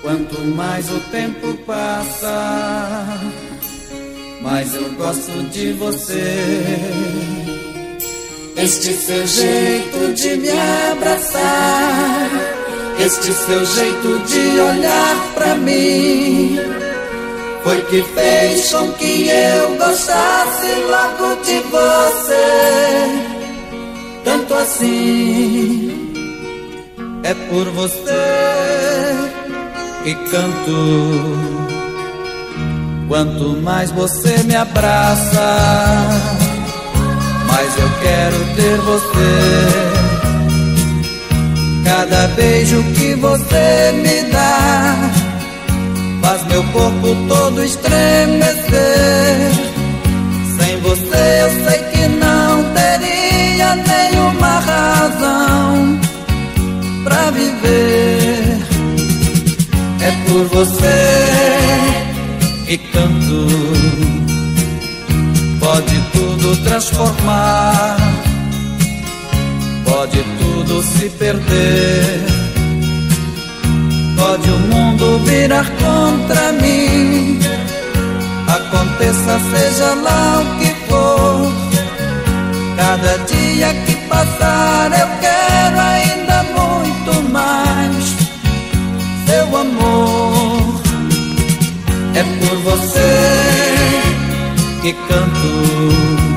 Quanto mais o tempo passa, mais eu gosto de você. Este seu jeito de me abraçar, este seu jeito de olhar pra mim, foi que fez com que eu gostasse logo de você. Tanto assim, é por você que canto. Quanto mais você me abraça, mais eu quero ter você. Cada beijo que você me dá faz meu corpo todo estremecer. Sem você eu sei que não teria nenhuma razão pra viver. Por você e canto. Pode tudo transformar, pode tudo se perder. Pode o mundo virar contra mim. Aconteça, seja lá o que for. Cada dia que passar, eu quero É por você que canto.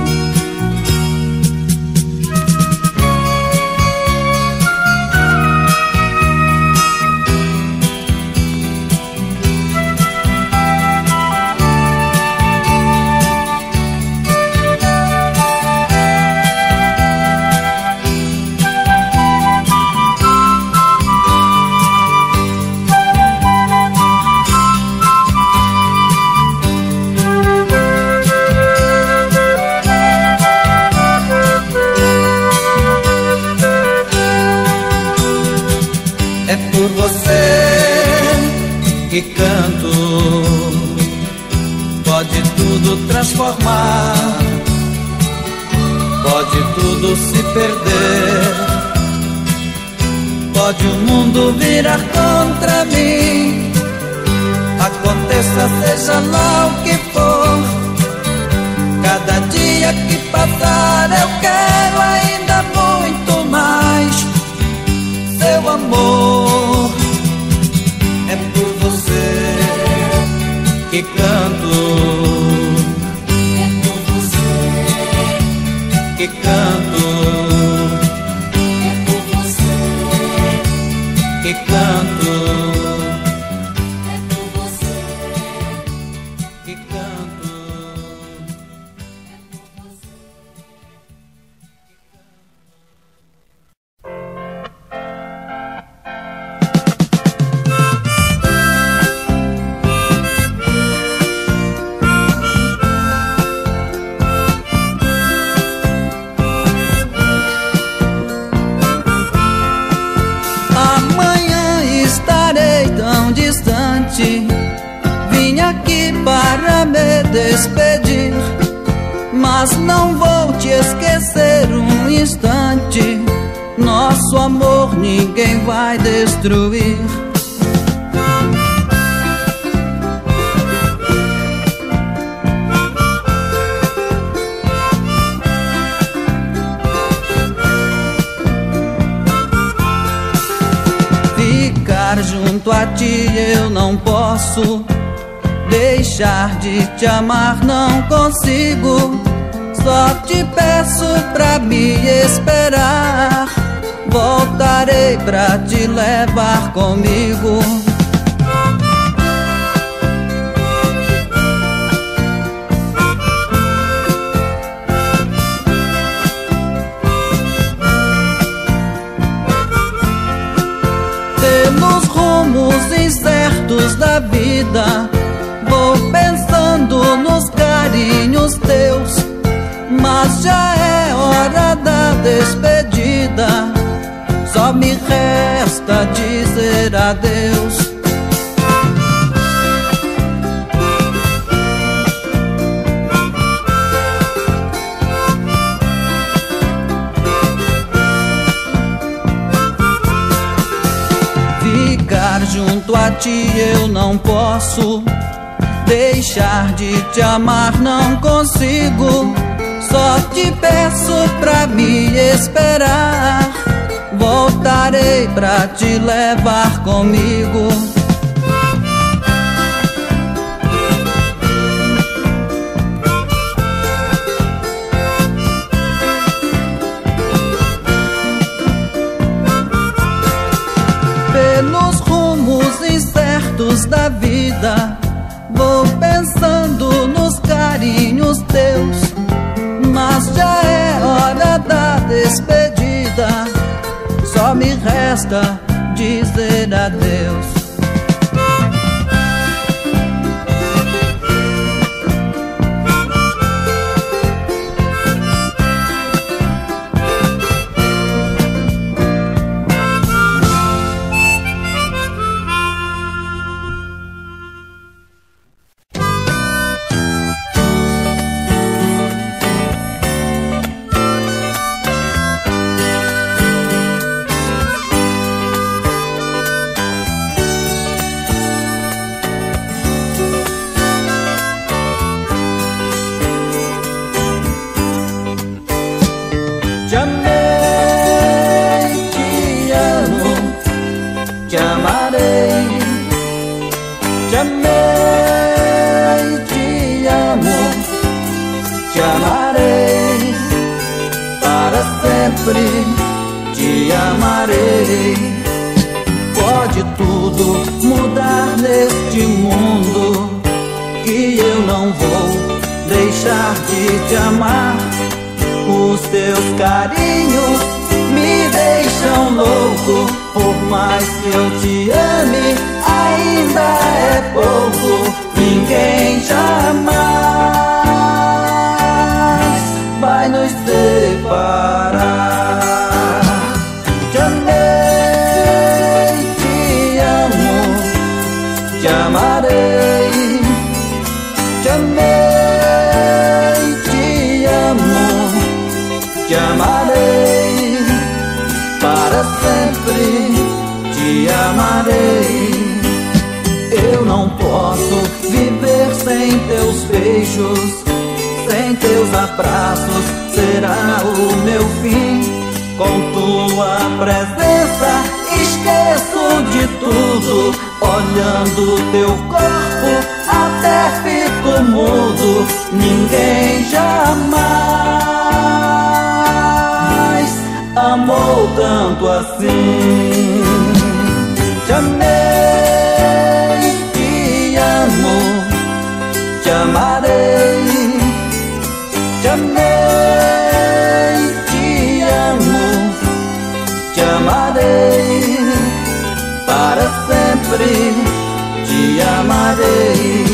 Canto. Pode tudo transformar, pode tudo se perder, pode o mundo virar contra mim. Aconteça, seja lá o que for, cada dia que passar te levar comigo. esperar. Voltarei pra te levar comigo. basta dizer adeus. amou tanto assim. Te amei e amo, te amarei. Te amei, te amo, te amarei. Para sempre te amarei.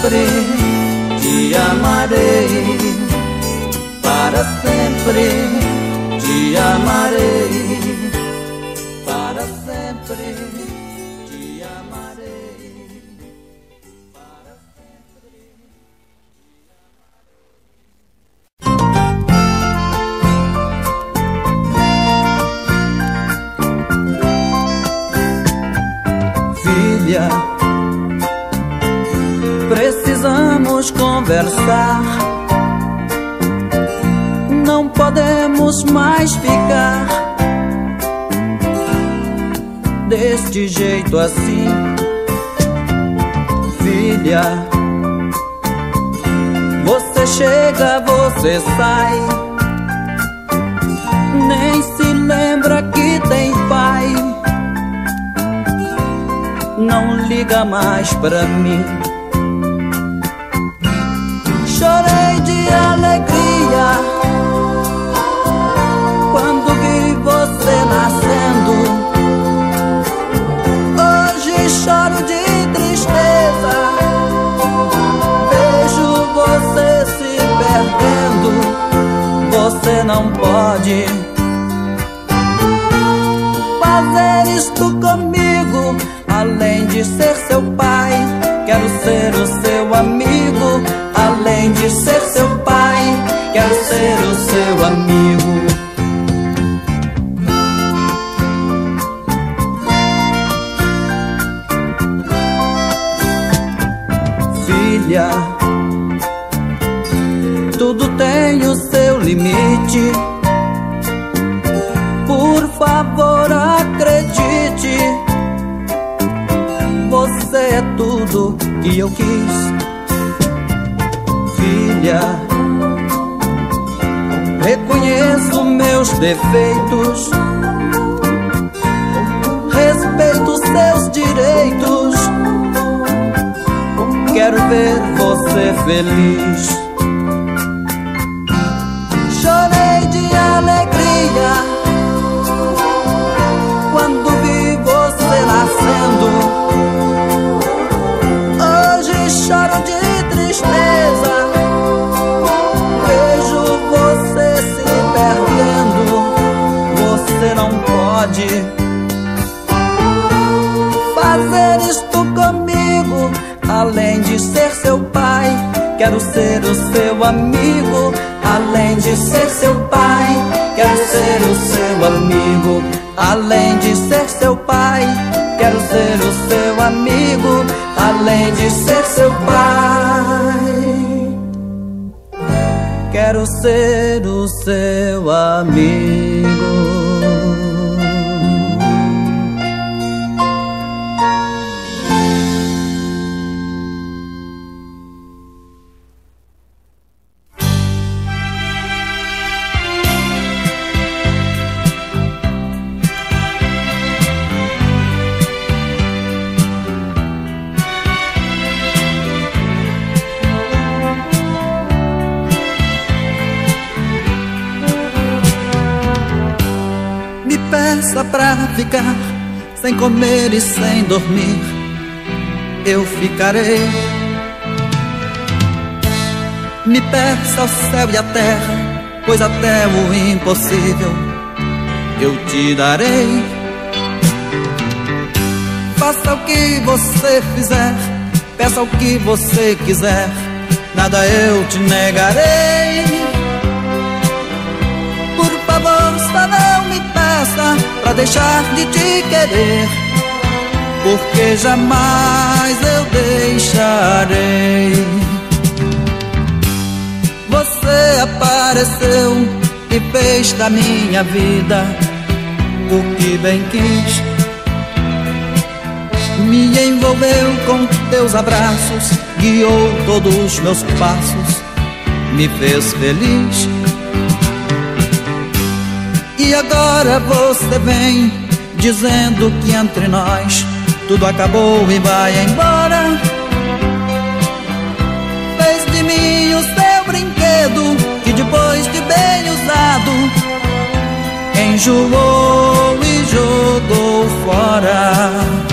sempre te amarei, para sempre te amarei. sinto assim, filha. Você chega, você sai, nem se lembra que tem pai. Não liga mais pra mim. Não pode fazer isto comigo, além de ser seu pai. Quero ser o seu amigo, além de ser seu pai. Quero ser o seu amigo. Meus defeitos. Respeito seus direitos. Quero ver você feliz. Peça o céu e a terra, pois até o impossível eu te darei. Faça o que você fizer, peça o que você quiser, nada eu te negarei. Por favor, só não me peça pra deixar de te querer, porque jamais eu deixarei. Apareceu e fez da minha vida o que bem quis. Me envolveu com teus abraços, guiou todos os meus passos, me fez feliz. E agora você vem dizendo que entre nós tudo acabou e vai embora. Fez de mim o seu brinquedo de bem usado enjoou e jogou fora.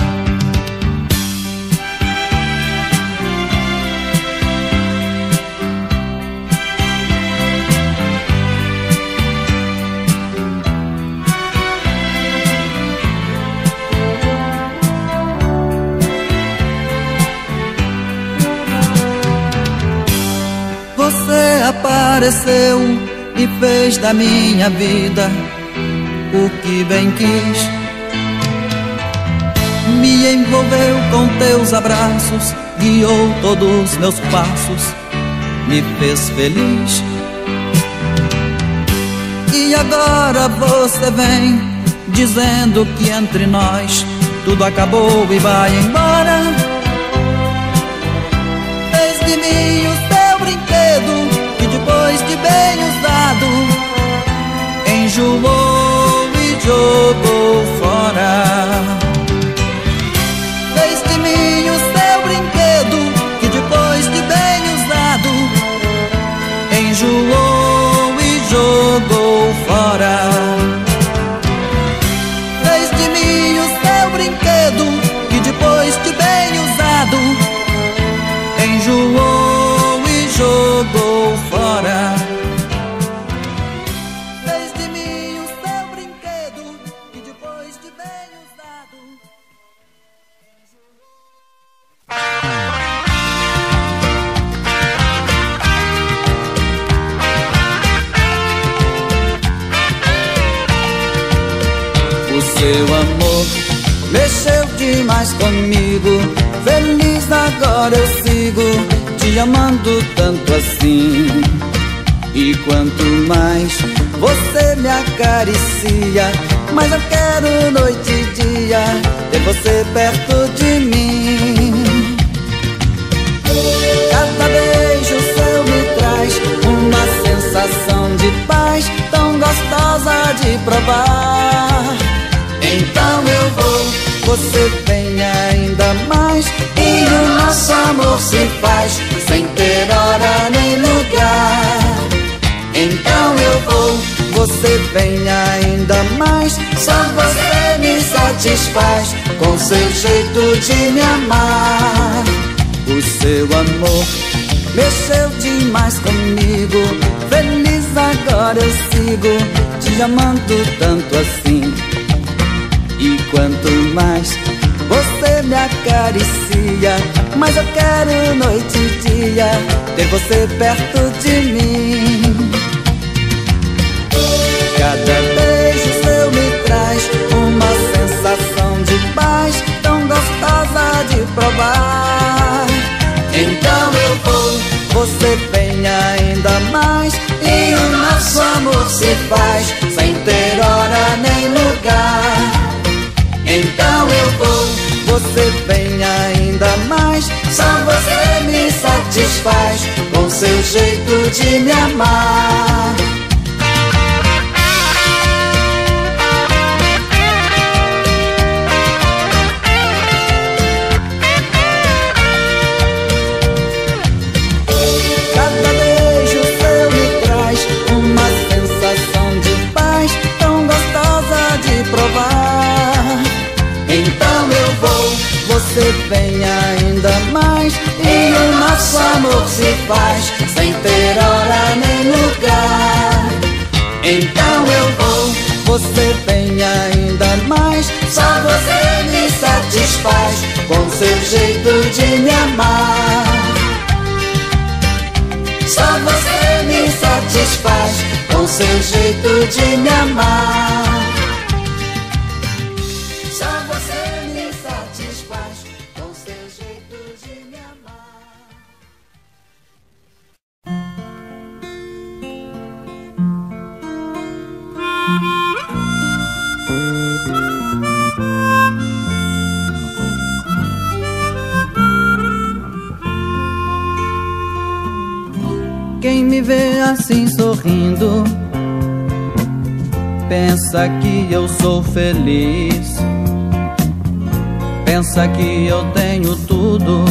Apareceu e fez da minha vida o que bem quis. Me envolveu com teus abraços, guiou todos meus passos, me fez feliz. E agora você vem dizendo que entre nós tudo acabou e vai embora. Fez de mim o depois de bem usado, enjoou e jogou fora. Fez de mim o seu brinquedo, que depois de bem usado, enjoou e jogou fora. Te amando tanto assim. E quanto mais você me acaricia, mais eu quero noite e dia ter você perto de mim. Cada beijo seu me traz uma sensação de paz tão gostosa de provar. Então eu vou, você vem ainda mais e o nosso amor se faz sem ter hora nem lugar. Então eu vou, você vem ainda mais. Só você me satisfaz com seu jeito de me amar. O seu amor mexeu demais comigo. Feliz agora eu sigo, te amando tanto assim. E quanto mais você me acaricia, mais eu quero noite e dia ter você perto de mim. Cada beijo seu me traz uma sensação de paz tão gostosa de provar. Então eu vou, você vem ainda mais e o nosso amor se faz sem ter hora nem lugar. Então eu vou, você vem ainda mais, só você me satisfaz com seu jeito de me amar. Você vem ainda mais e o nosso amor se faz sem ter hora nem lugar. Então eu vou, você vem ainda mais, só você me satisfaz com seu jeito de me amar. Só você me satisfaz com seu jeito de me amar. Quem me vê assim sorrindo Pensa que eu sou feliz. Pensa que eu tenho tudo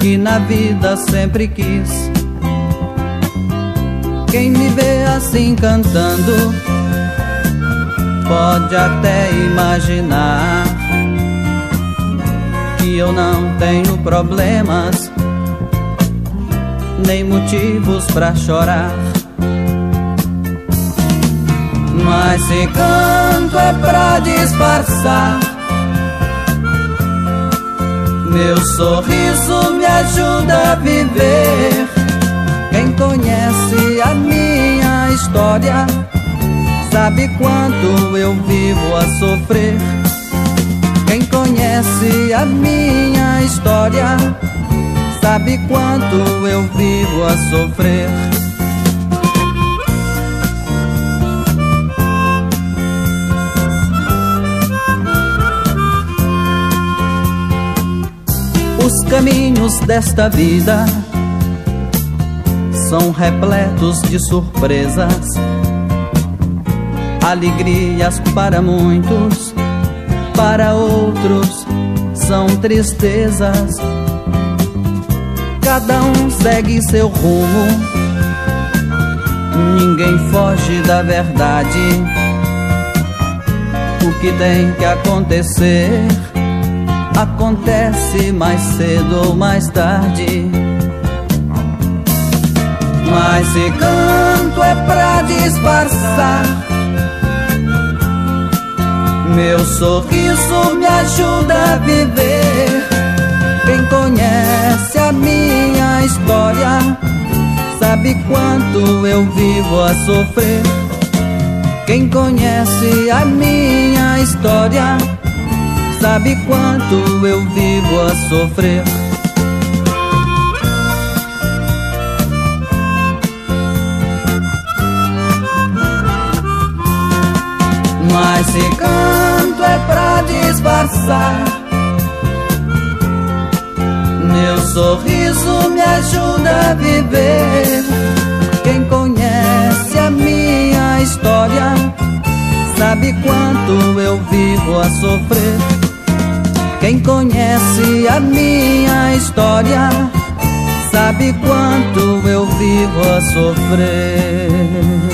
Que na vida sempre quis. Quem me vê assim cantando Pode até imaginar Que eu não tenho problemas nem motivos pra chorar. Mas se canto é pra disfarçar. Meu sorriso me ajuda a viver. Quem conhece a minha história sabe quanto eu vivo a sofrer. Quem conhece a minha história sabe quanto eu vivo a sofrer. Os caminhos desta vida são repletos de surpresas, alegrias para muitos, para outros são tristezas cada um segue seu rumo. Ninguém foge da verdade. O que tem que acontecer, acontece mais cedo ou mais tarde. Mas se canto é pra disfarçar. Meu sorriso me ajuda a viver. Quem conhece a minha história sabe quanto eu vivo a sofrer. Quem conhece a minha história sabe quanto eu vivo a sofrer. Mas se canto é pra disfarçar Meu sorriso me ajuda a viver. Quem conhece a minha história Sabe quanto eu vivo a sofrer. Quem conhece a minha história Sabe quanto eu vivo a sofrer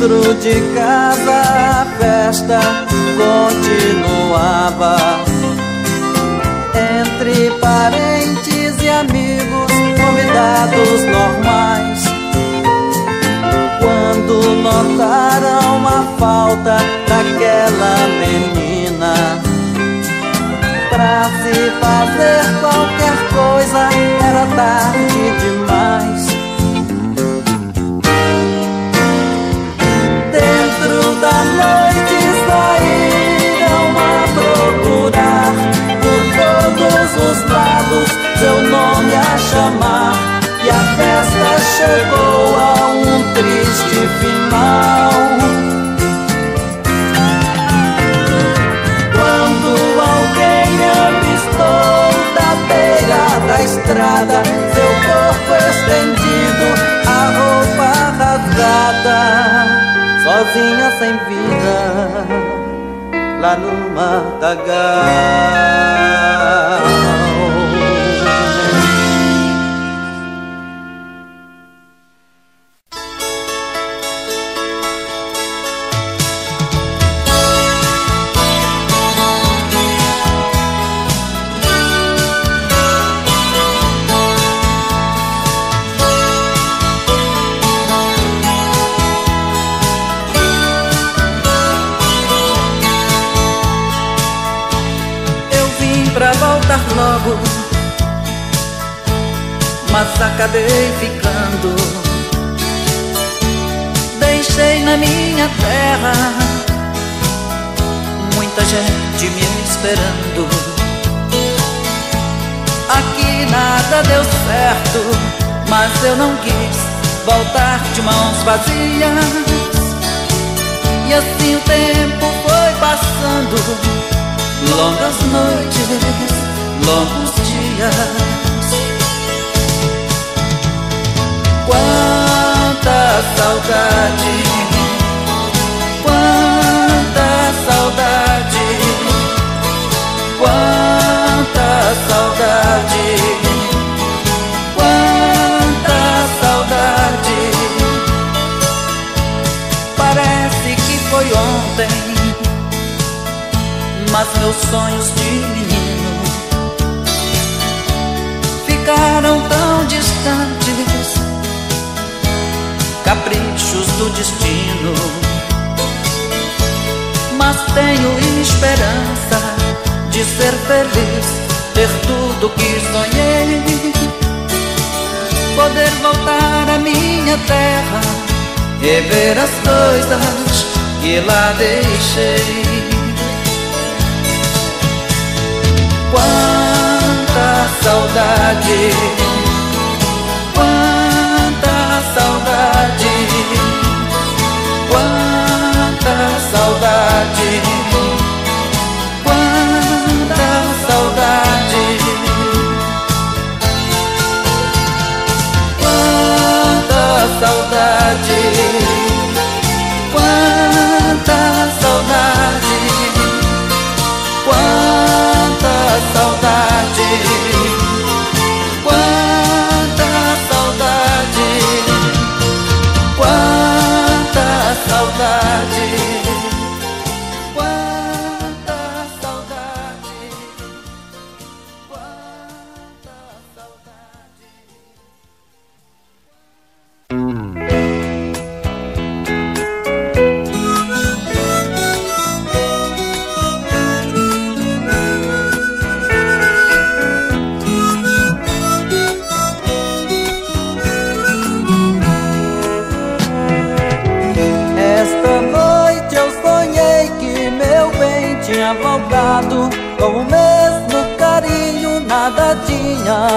Dentro de casa a festa continuava. Entre parentes e amigos, convidados normais. Quando notaram a falta daquela menina. Pra se fazer qualquer coisa era tarde chegou a um triste final. Quando alguém avistou da beira da estrada seu corpo estendido, a roupa rasgada sozinha sem vida, lá no matagal. Mas acabei ficando. Deixei na minha terra muita gente me esperando. Aqui nada deu certo, mas eu não quis voltar de mãos vazias. E assim o tempo foi passando, longas noites longos dias. Quanta saudade, quanta saudade, quanta saudade, quanta saudade. Parece que foi ontem, mas meus sonhos de menino ficaram tão distantes Caprichos do destino. Mas tenho esperança de ser feliz Ter tudo que sonhei. Poder voltar à minha terra Rever as coisas que lá deixei. Quanta saudade,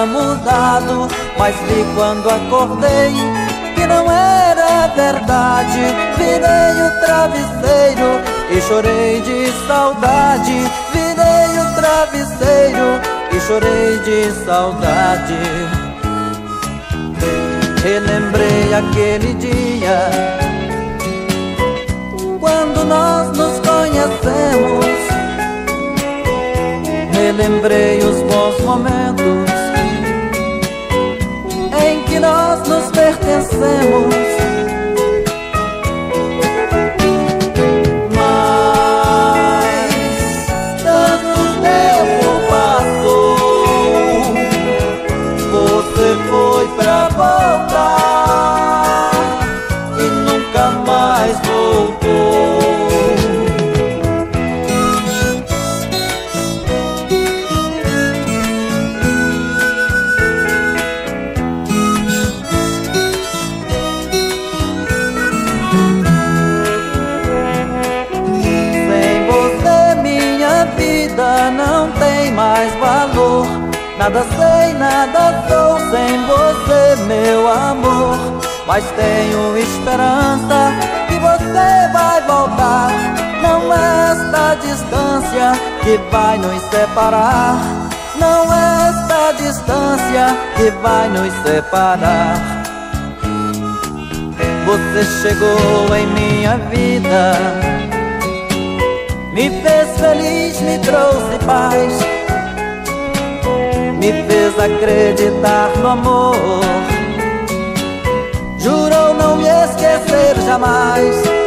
mudado Mas vi quando acordei que não era verdade Virei o travesseiro e chorei de saudade. Virei o travesseiro e chorei de saudade. Relembrei aquele dia quando nós nos conhecemos. Relembrei os bons momentos que nós nos pertencemos. Que vai nos separar. Não é esta distância que vai nos separar. Você chegou em minha vida, me fez feliz, me trouxe paz me fez acreditar no amor. Jurou não me esquecer jamais.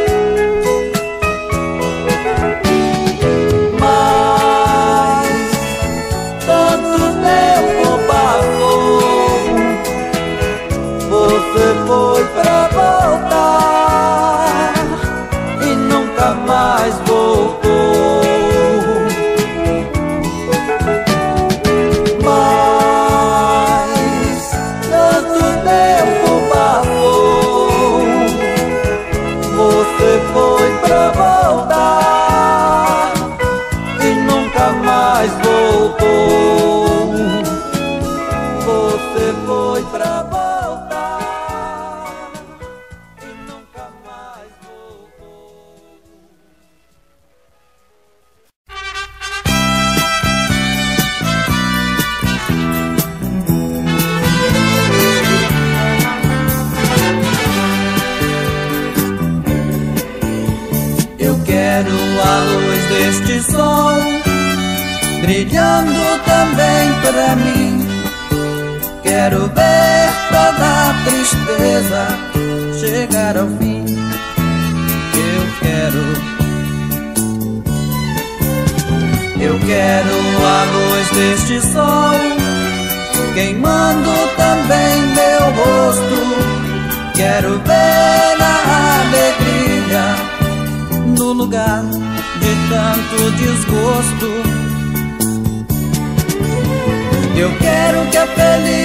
Você foi tristeza chegar ao fim. Eu quero, eu quero a luz deste sol, queimando também meu rosto. Quero ver a alegria no lugar de tanto desgosto. Eu quero que a felicidade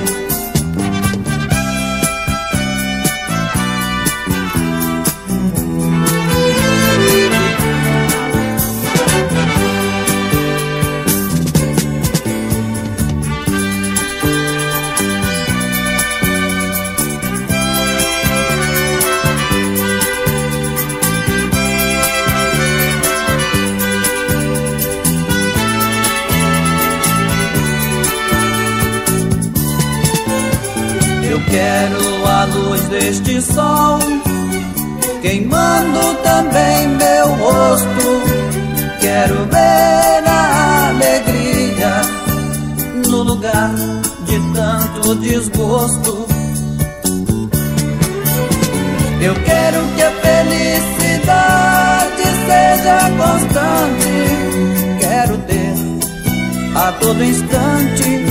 deste sol, queimando também meu rosto. Quero ver a alegria no lugar de tanto desgosto. Eu quero que a felicidade seja constante. Quero ter a todo instante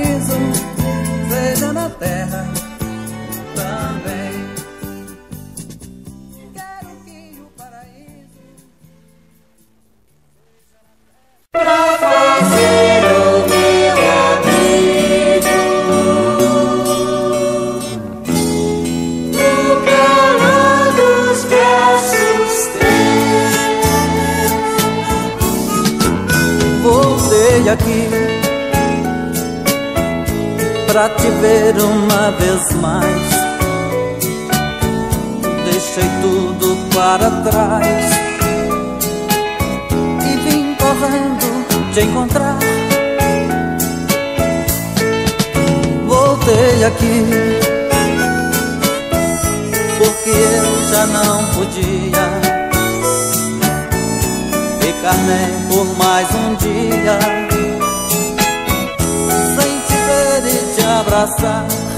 te encontrar. Voltei aqui porque eu já não podia ficar nem por mais um dia sem te ver e te abraçar.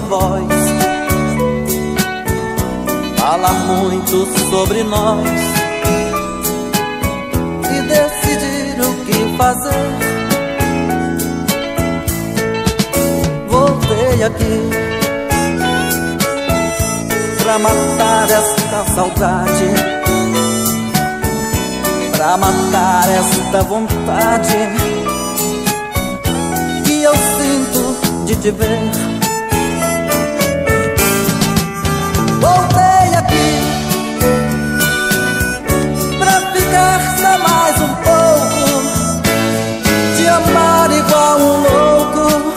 Voz. Falar muito sobre nós E decidir o que fazer. Voltei aqui Pra matar esta saudade Pra matar esta vontade Que eu sinto de te ver Voltei aqui Pra ficar só mais um pouco Te amar igual um louco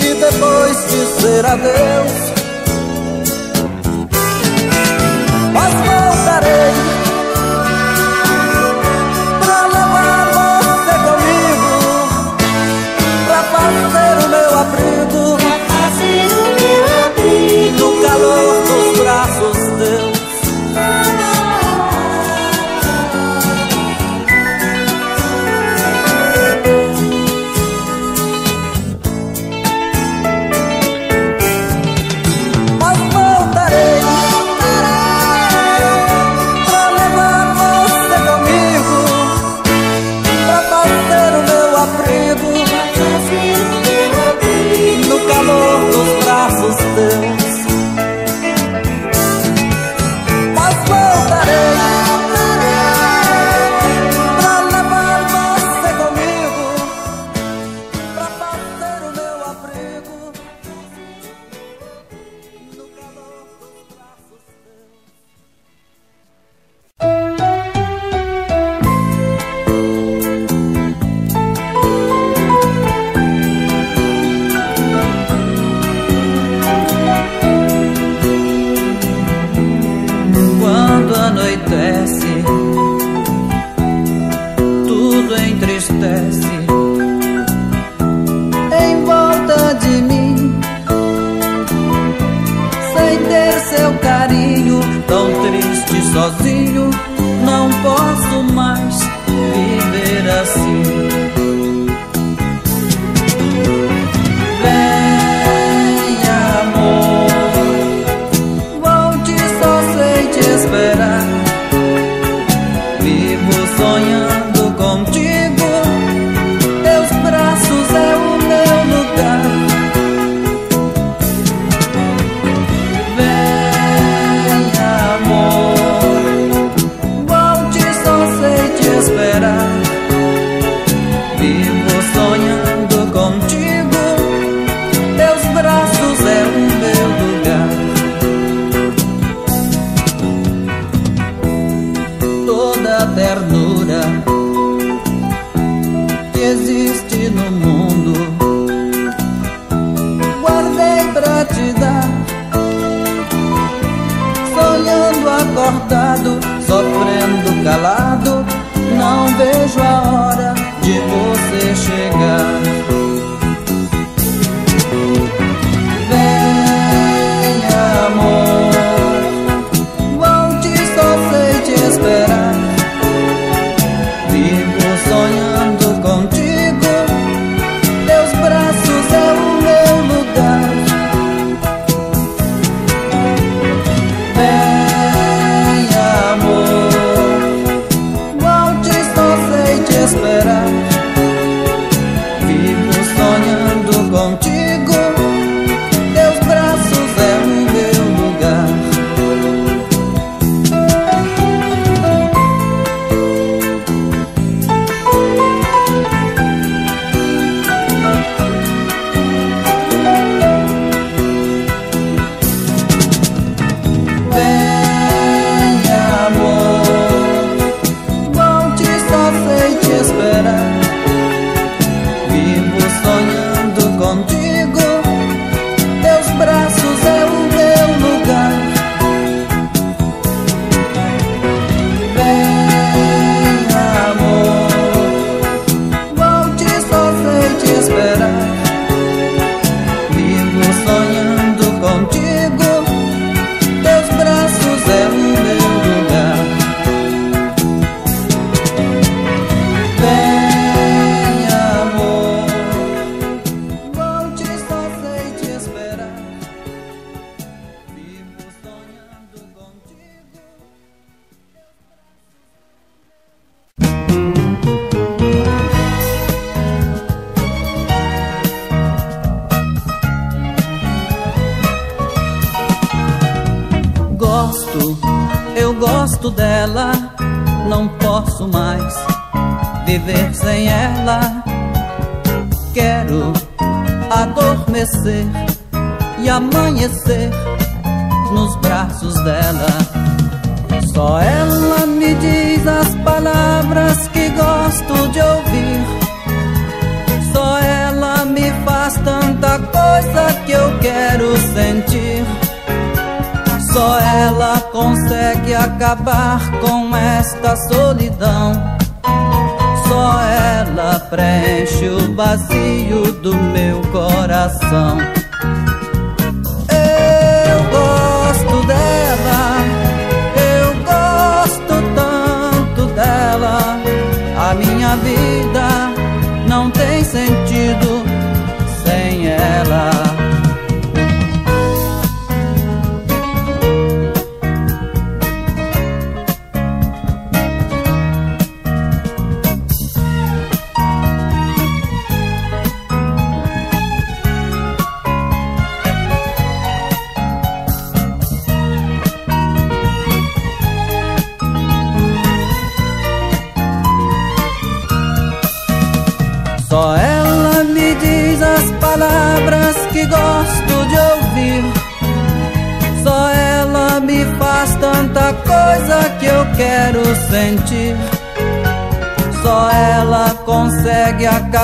E depois dizer adeus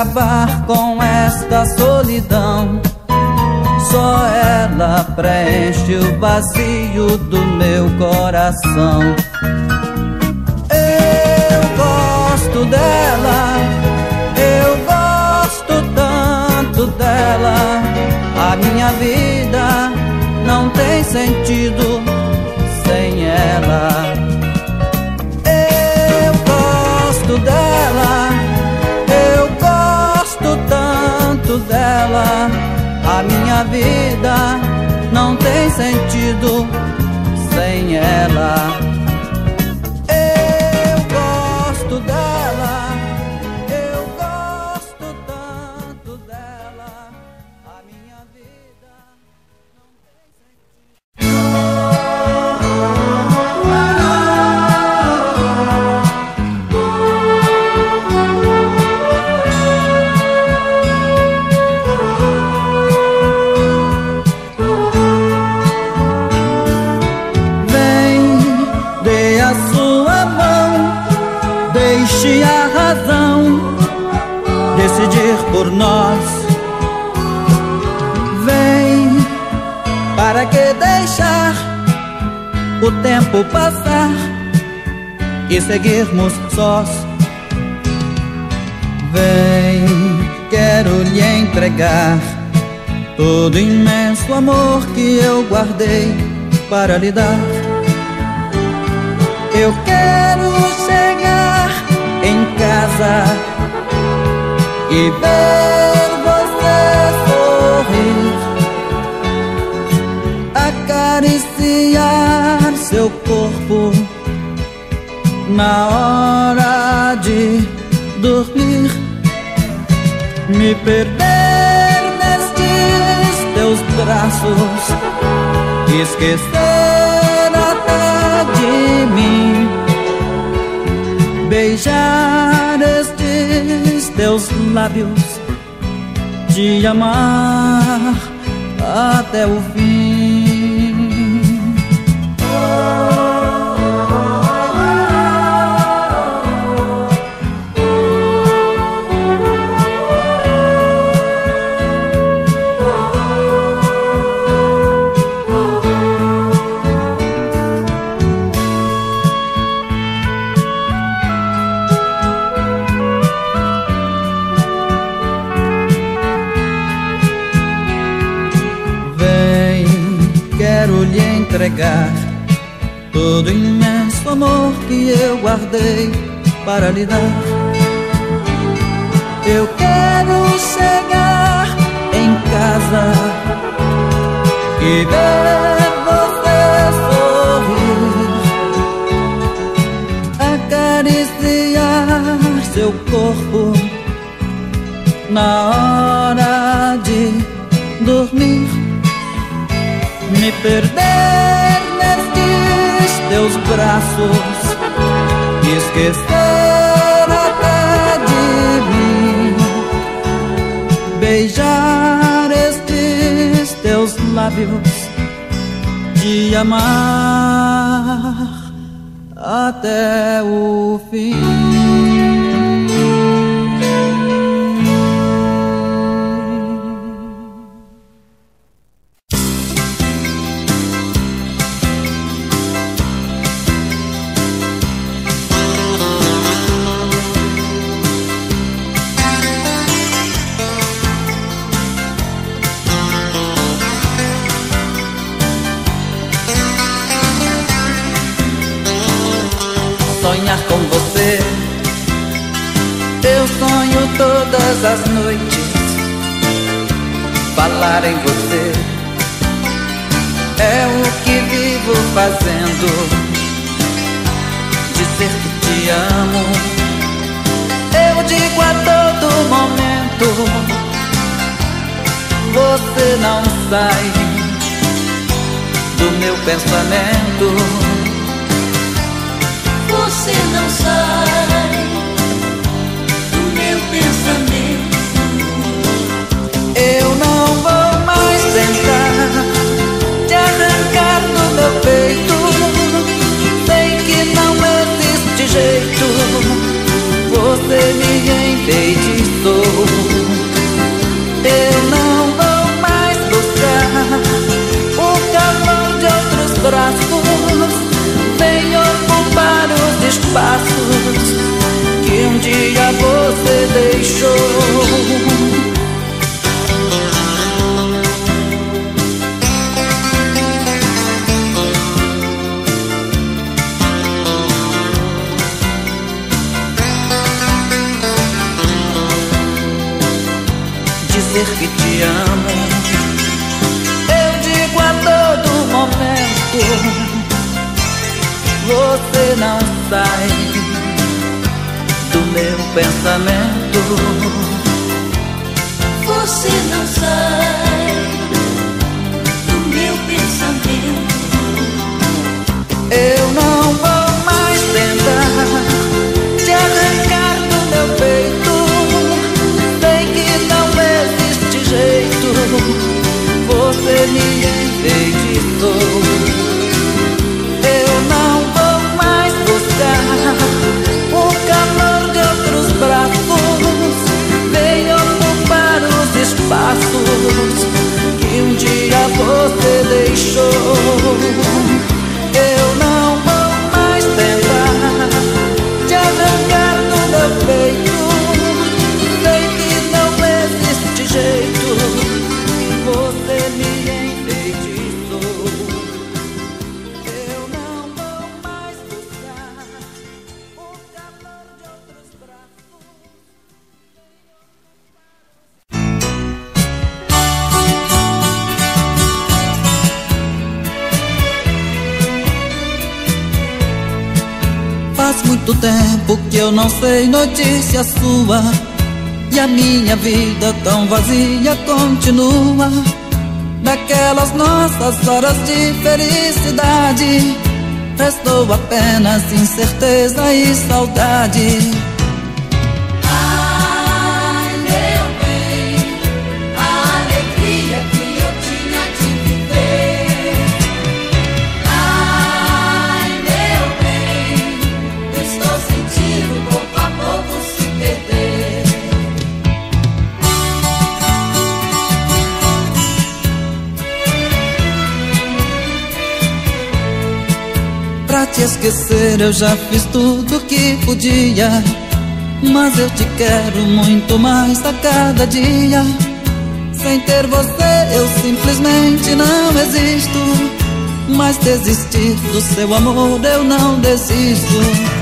acabar com esta solidão. Só ela preenche o vazio do meu coração. Eu gosto dela, eu gosto tanto dela. A minha vida não tem sentido sem ela. Eu gosto dela dela. A minha vida não tem sentido sem ela. Tempo passar e seguirmos sós? Vem, quero lhe entregar todo imenso amor que eu guardei para lhe dar. Eu quero chegar em casa e ver você sorrir, acariciar seu corpo na hora de dormir, me perder nestes teus braços, esquecer até de mim, beijar estes teus lábios, te amar até o fim. Guardei para lhe dar. Eu quero chegar em casa e ver você sorrir, acariciar seu corpo na hora de dormir, me perder nestes teus braços, esquecer até de mim, beijar estes teus lábios, te amar até o fim. Vida tão vazia continua. Daquelas nossas horas de felicidade Restou apenas incerteza e saudade esquecer eu já fiz tudo que podia. Mas eu te quero muito mais a cada dia. Sem ter você eu simplesmente não existo. Mas desistir do seu amor eu não desisto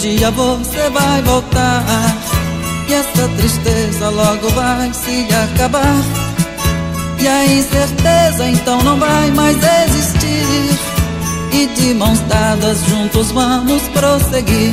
dia você vai voltar. E essa tristeza logo vai se acabar. E a incerteza então não vai mais existir. E de mãos dadas juntos vamos prosseguir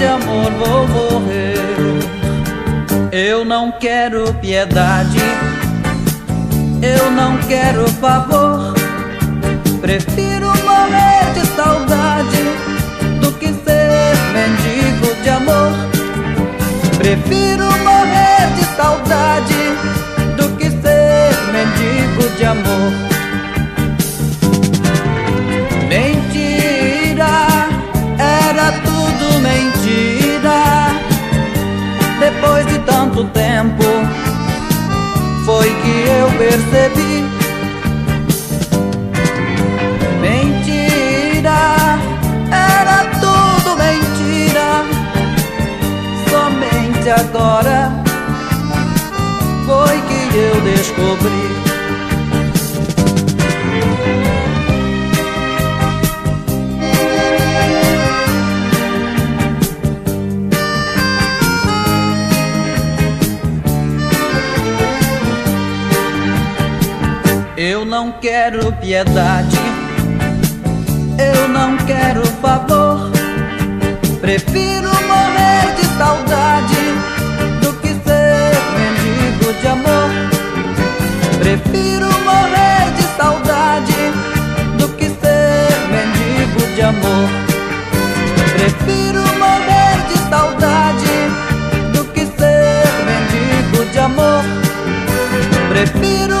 de amor vou morrer. Eu não quero piedade, eu não quero favor. Prefiro morrer de saudade do que ser mendigo de amor. Prefiro morrer de saudade do que ser mendigo de amor. Mentira, era tudo mentira. Depois de tanto tempo, foi que eu percebi agora foi que eu descobri. Eu não quero piedade, eu não quero favor. Prefiro morrer de saudade do que ser mendigo de amor. Prefiro morrer de saudade do que ser mendigo de amor. Prefiro morrer de saudade do que ser mendigo de amor. Prefiro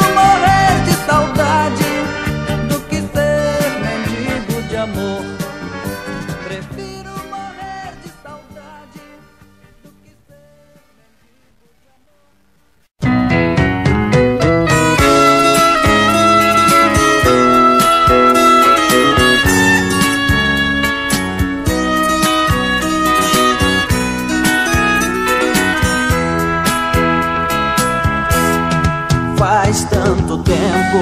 Faz tanto tempo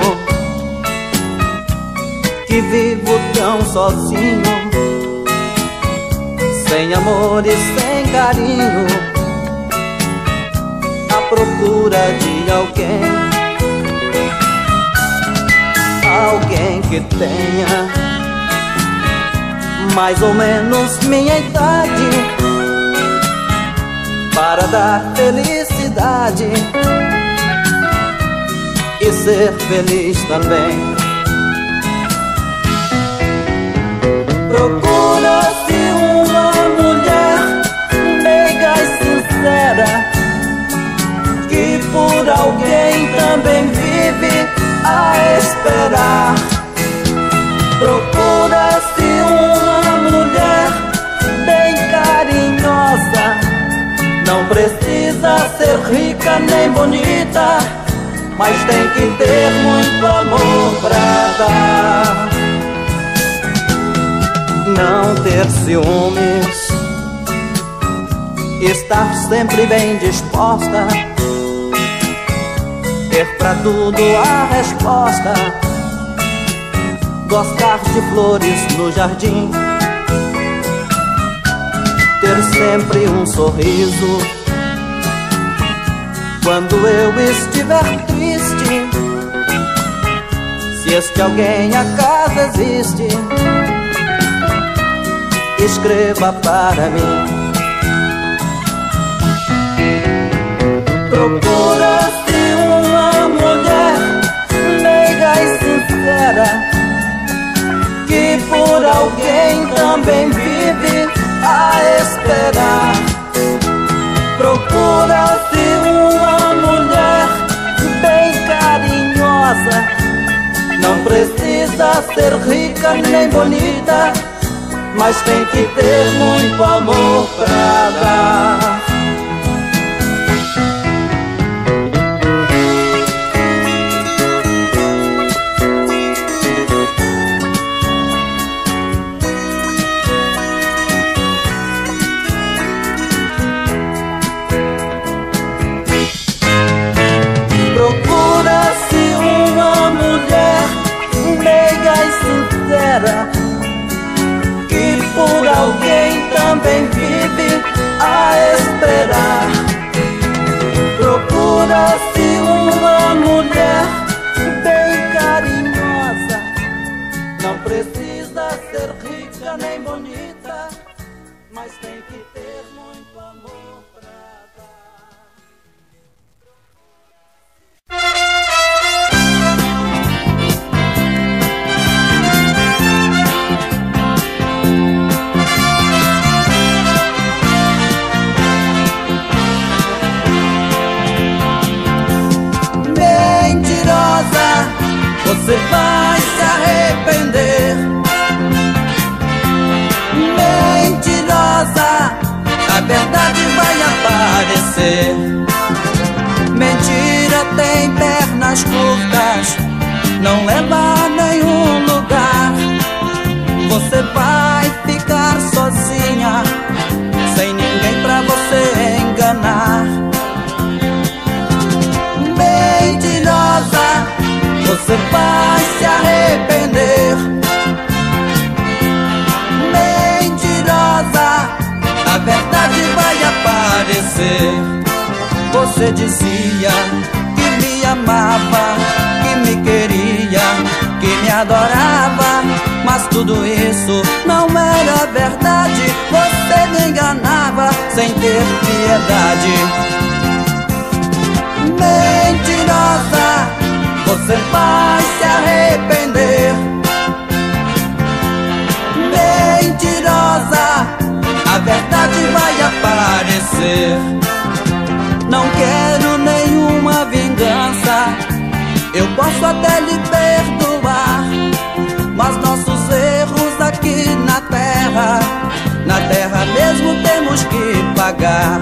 que vivo tão sozinho, sem amor e sem carinho, à procura de alguém, alguém que tenha mais ou menos minha idade para dar felicidade e ser feliz também. Procura-se uma mulher meiga e sincera que por alguém também vive a esperar. Procura-se uma mulher bem carinhosa, não precisa ser rica nem bonita mas tem que ter muito amor pra dar. Não ter ciúmes, estar sempre bem disposta, ter pra tudo a resposta, gostar de flores no jardim, ter sempre um sorriso quando eu estiver triste. Se este alguém acaso existe, escreva para mim. Procura-se uma mulher meiga e sincera que por alguém também vive a esperar. Procura-se Não precisa ser rica nem bonita, mas tem que ter muito amor pra dar. Também vive a esperar. Procura-se uma mulher bem carinhosa, não precisa ser rica nem bonita, mas tem que ter muito amor Mentira tem pernas curtas, não leva a nenhum lugar. Você vai ficar sozinha, sem ninguém pra você enganar. Mentirosa, você vai se arrepender. Aparecer. Você dizia que me amava, que me queria me adorava, mas tudo isso não era verdade. Você me enganava sem ter piedade. Mentirosa, você vai se arrepender. A verdade vai aparecer. Não quero nenhuma vingança. Eu posso até lhe perdoar, mas nossos erros aqui na terra, na terra mesmo temos que pagar.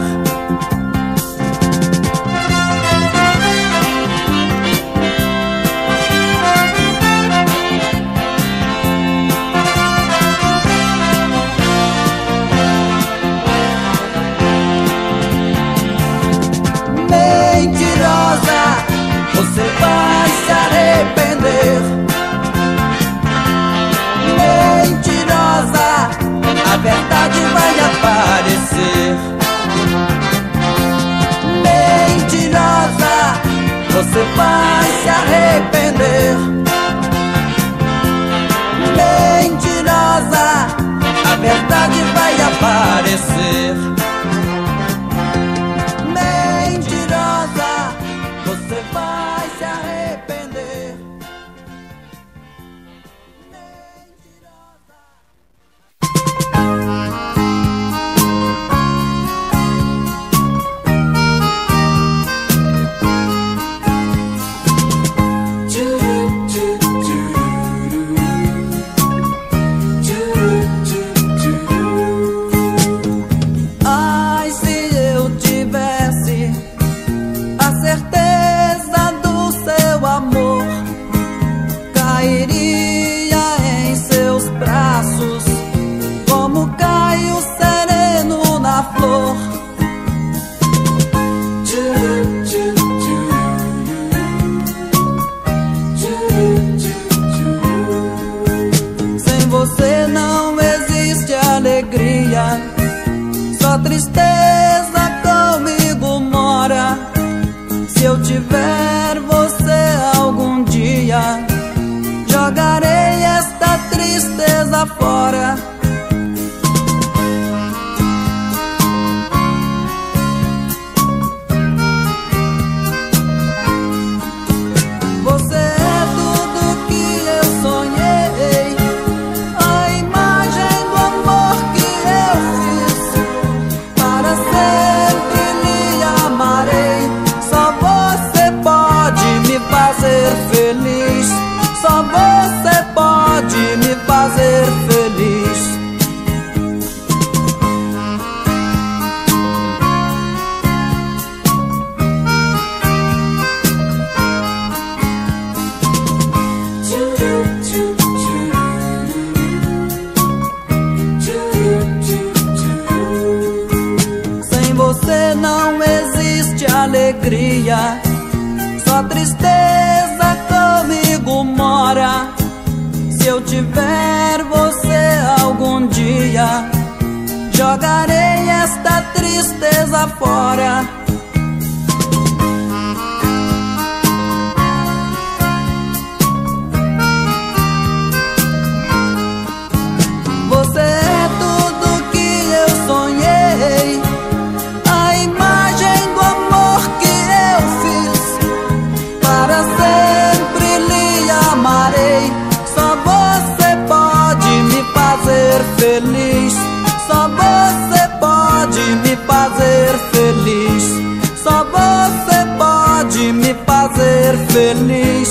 Vai se arrepender. Mentirosa, a verdade vai aparecer. tiver você algum dia, jogarei esta tristeza fora. dia. Só tristeza comigo mora. Se eu tiver você algum dia Jogarei esta tristeza fora. feliz. Só você pode me fazer feliz. Só você pode me fazer feliz.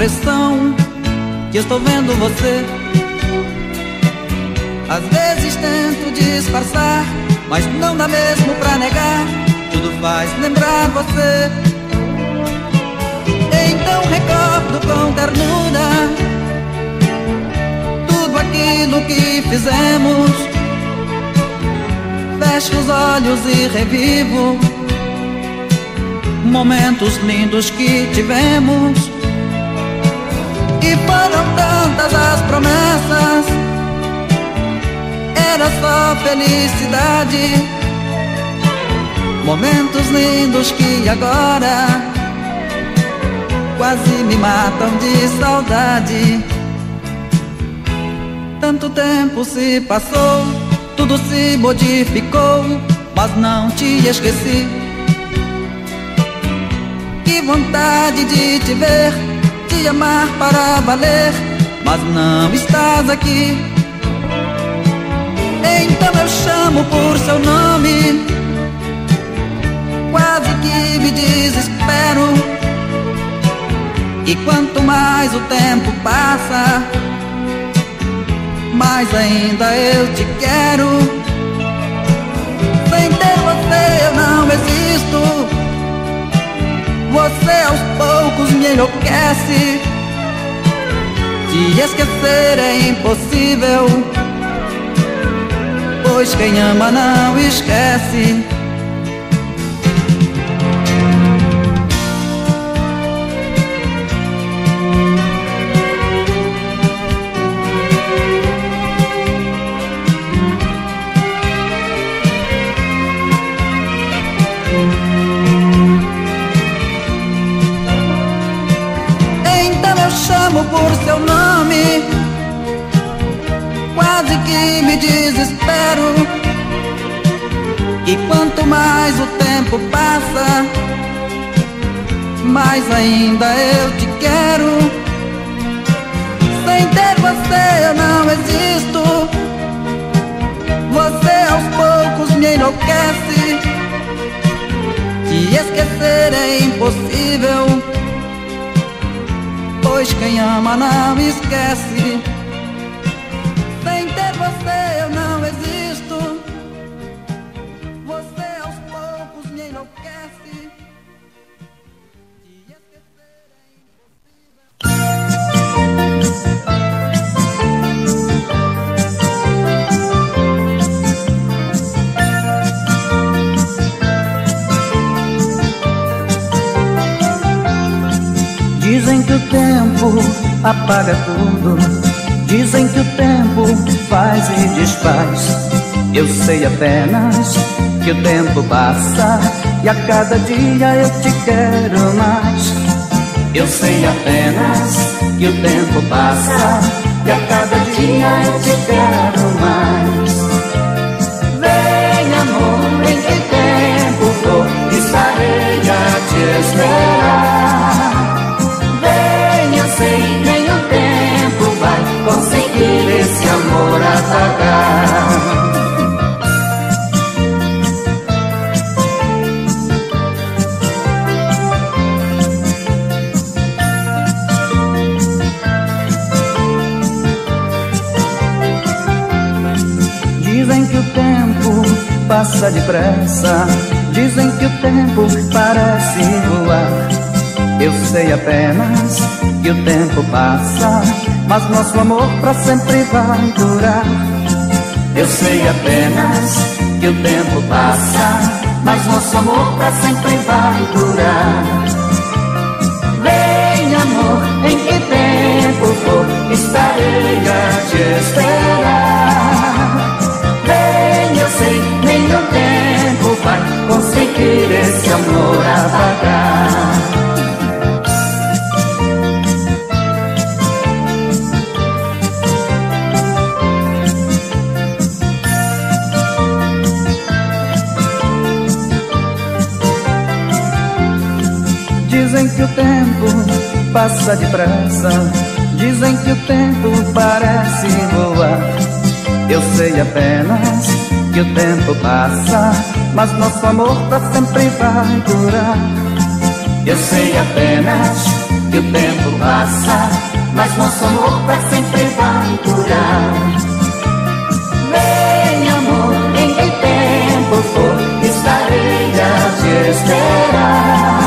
Impressão que estou vendo você Às vezes tento disfarçar, mas não dá mesmo pra negar. Tudo faz lembrar você. Então recordo com ternura tudo aquilo que fizemos. Fecho os olhos e revivo momentos lindos que tivemos. E foram tantas as promessas, era só felicidade. Momentos lindos que agora quase me matam de saudade. Tanto tempo se passou, tudo se modificou, mas não te esqueci. Que vontade de te ver, te amar para valer, mas não estás aqui. Então eu chamo por seu nome, quase que me desespero. E quanto mais o tempo passa, mais ainda eu te quero. Sem ter você eu não existo. Você aos poucos me enlouquece. Te esquecer é impossível, pois quem ama não esquece. Ainda eu te quero. Sem ter você eu não existo. Você aos poucos me enlouquece. Te esquecer é impossível. Pois quem ama não esquece. Apaga tudo. Dizem que o tempo faz e desfaz. Eu sei apenas que o tempo passa e a cada dia eu te quero mais. Eu sei apenas que o tempo passa e a cada dia eu te quero mais. Dizem que o tempo passa depressa. Dizem que o tempo parece voar. Eu sei apenas que o tempo passa, mas nosso amor pra sempre vai durar. Eu sei apenas que o tempo passa, mas nosso amor pra sempre vai durar. Vem, amor, em que tempo for, estarei a te esperar. passa depressa. Dizem que o tempo parece voar. Eu sei apenas que o tempo passa Mas nosso amor pra sempre vai durar. Eu sei apenas que o tempo passa Mas nosso amor pra sempre vai durar. Vem amor, em que tempo for Estarei a te esperar.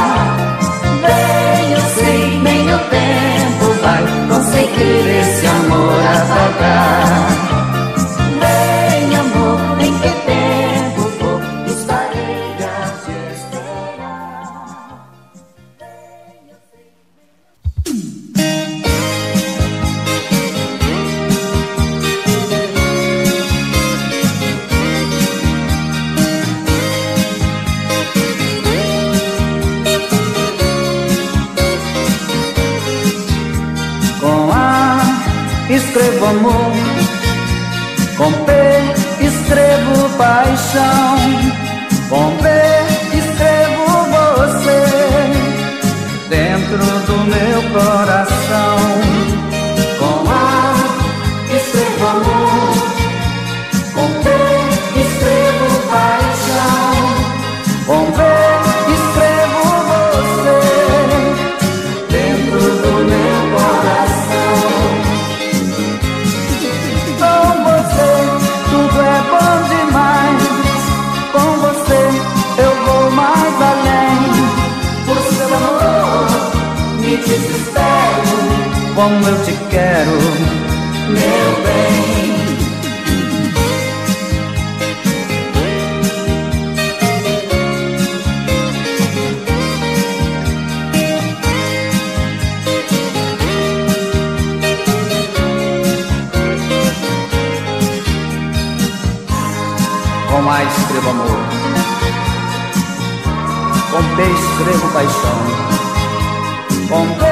Com B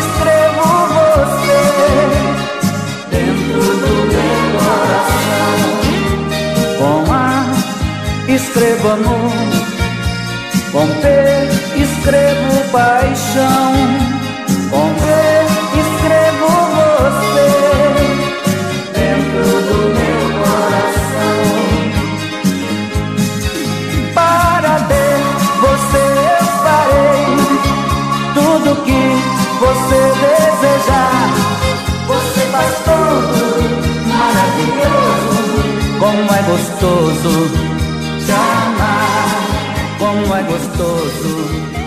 escrevo você dentro do meu coração. Com A escrevo amor. Com P escrevo paixão. é gostoso. Te amar, como é gostoso.